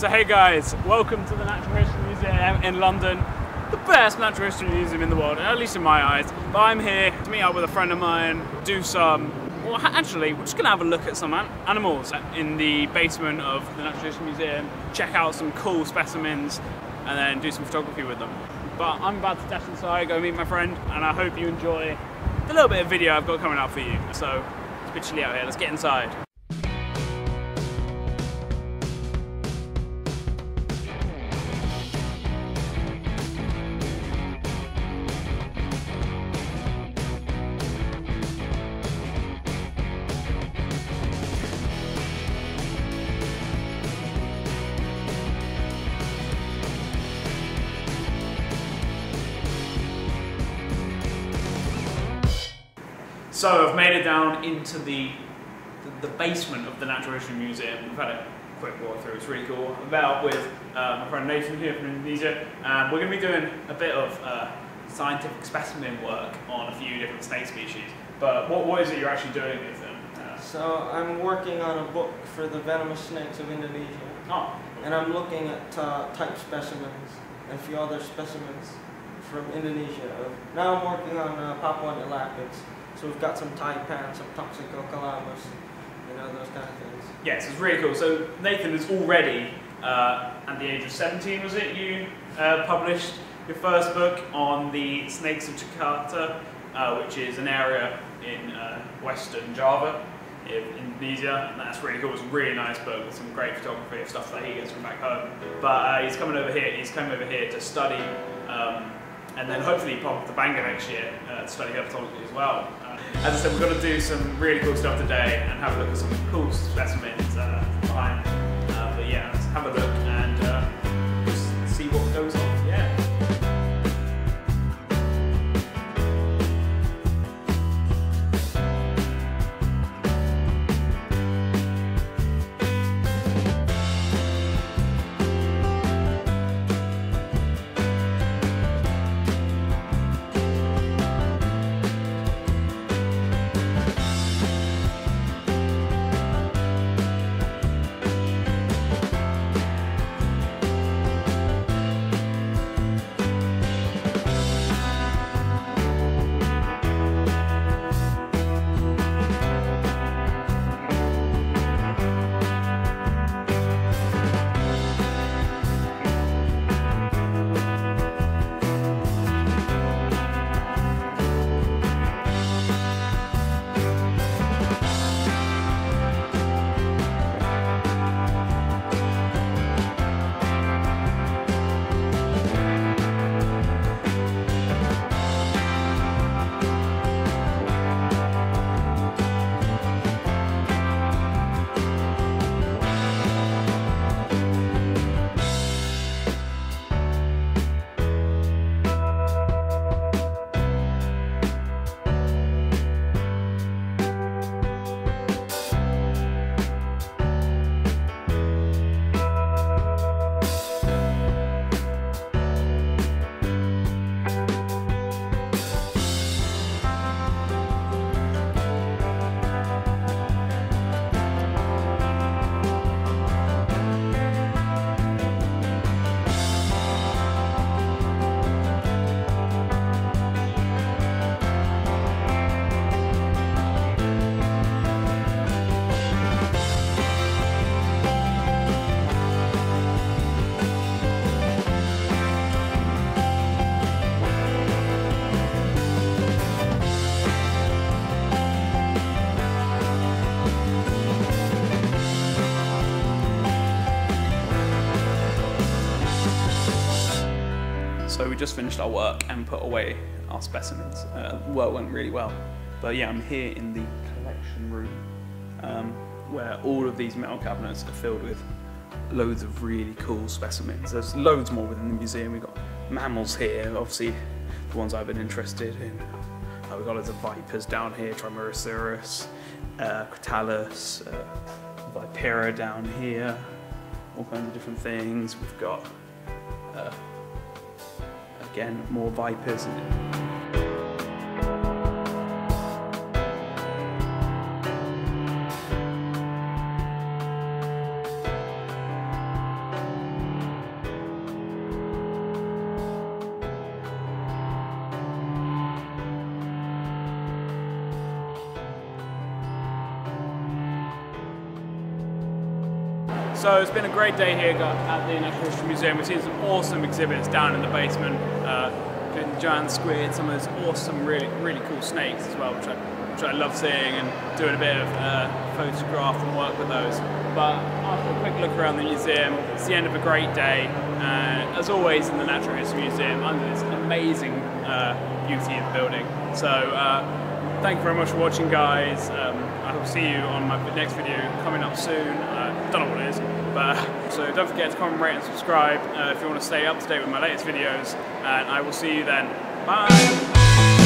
So hey guys, welcome to the Natural History Museum in London. The best natural history museum in the world, at least in my eyes. But I'm here to meet up with a friend of mine, do some, well actually, we're just gonna have a look at some animals in the basement of the Natural History Museum, check out some cool specimens, and then do some photography with them. But I'm about to dash inside, go meet my friend, and I hope you enjoy the little bit of video I've got coming out for you. So, it's a bit chilly out here, let's get inside. So I've made it down into the, the, the basement of the Natural History Museum. We've had a quick walk through, it's really cool. I'm out with uh, my friend Nathan here from Indonesia. Um, we're going to be doing a bit of uh, scientific specimen work on a few different snake species. But what, what is it you're actually doing with them? Uh, so I'm working on a book for the venomous snakes of Indonesia. Oh. And I'm looking at uh, type specimens and a few other specimens from Indonesia. Now I'm working on uh, Papuan elapids. So we've got some taipan, some toxicocalamus, you know, those kind of things. Yes, it's really cool. So Nathan is already, uh, at the age of 17, was it, you uh, published your first book on the snakes of Jakarta, uh, which is an area in uh, western Java, in Indonesia, and that's really cool. It's a really nice book with some great photography of stuff that he gets from back home. But uh, he's coming over here. He's coming over here to study, um, and then hopefully pop up to Bangor next year uh, to study herpetology as well. As I said, we're going to do some really cool stuff today and have a look at some cool specimens uh, behind. Uh, but yeah, have a look So we just finished our work and put away our specimens. Uh, work went really well. But yeah, I'm here in the collection room um, where all of these metal cabinets are filled with loads of really cool specimens. There's loads more within the museum. We've got mammals here, obviously the ones I've been interested in. Uh, we've got loads of vipers down here, Trimeresurus, uh, Crotalus, uh, Vipera down here, all kinds of different things. We've got uh, again, more vipers. So it's been a great day here at the Natural History Museum. We've seen some awesome exhibits down in the basement, uh, giant squid, some of those awesome, really, really cool snakes as well, which I, which I love seeing and doing a bit of uh, photograph and work with those. But after a quick look around the museum, it's the end of a great day. Uh, as always in the Natural History Museum, under this amazing uh, beauty of building. So uh, thank you very much for watching guys. Um, I will see you on my next video coming up soon. Uh, don't know what it is, but so don't forget to comment, rate and subscribe uh, if you want to stay up to date with my latest videos and I will see you then. Bye!